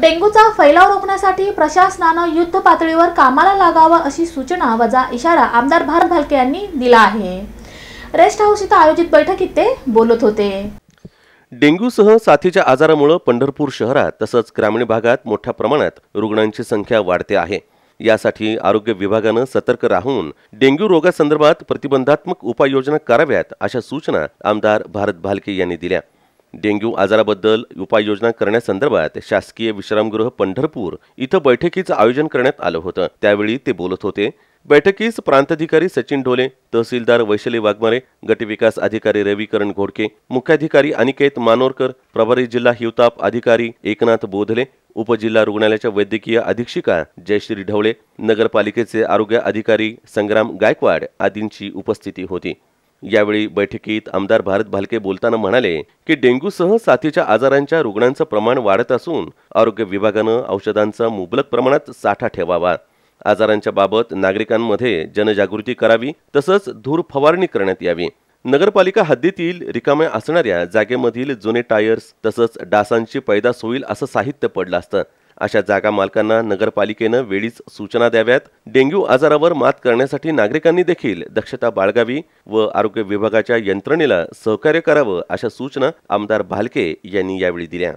डेंग्यूचा फैलाव रोखण्यासाठी प्रशासनानं युद्ध पातळीवर कामाला लागावं अशी सूचना वजा इशारा आमदार भारत भालके यांनी दिला आहे. रेस्ट हाऊस इथं आयोजित बैठकीत ते बोलत होते. डेंग्यूसह साथीच्या आजारामुळे पंढरपूर शहरात तसंच ग्रामीण भागात मोठ्या प्रमाणात रुग्णांची संख्या वाढते आहे. यासाठी आरोग्य विभागानं सतर्क राहून डेंग्यू रोगासंदर्भात प्रतिबंधात्मक उपाययोजना कराव्यात अशा सूचना आमदार भारत भालके यांनी दिल्या. डेंग्यू आजाराबद्दल उपाययोजना करण्यासंदर्भात शासकीय विश्रामगृह पंढरपूर इथं बैठकीचं आयोजन करण्यात आलं होतं. त्यावेळी ते बोलत होते बैठकीस प्रांताधिकारी सचिन ढोले तहसीलदार वैशाली वाघमारे गटविकास अधिकारी रविकरण घोडके मुख्याधिकारी अनिकेत मानोरकर प्रभारी जिल्हा हिवताप अधिकारी एकनाथ बोधले उपजिल्हा रुग्णालयाच्या वैद्यकीय अधीक्षिका जयश्री ढवळे नगरपालिकेचे आरोग्य अधिकारी संग्राम गायकवाड आदींची उपस्थिती होती. यावेळी बैठकीत आमदार भारत भालके बोलताना म्हणाले की डेंग्यूसह साथीच्या आजारांच्या रुग्णांचं प्रमाण वाढत असून आरोग्य विभागानं औषधांचा मुबलक प्रमाणात साठा ठेवावा. आजारांच्या बाबत नागरिकांमध्ये जनजागृती करावी तसंच धूर फवारणी करण्यात यावी. नगरपालिका हद्दीतील रिकाम्या असणाऱ्या जागेमधील जुने टायर्स तसंच डासांची पैदास होईल असं साहित्य पडलं असतं. अशा जागा मालकांना नगरपालिकेनं वेळीच सूचना द्याव्यात. डेंग्यू आजारावर मात करण्यासाठी नागरिकांनी देखील दक्षता बाळगावी व आरोग्य विभागाच्या यंत्रणेला सहकार्य करावं अशा सूचना आमदार भालके यांनी यावेळी दिल्या.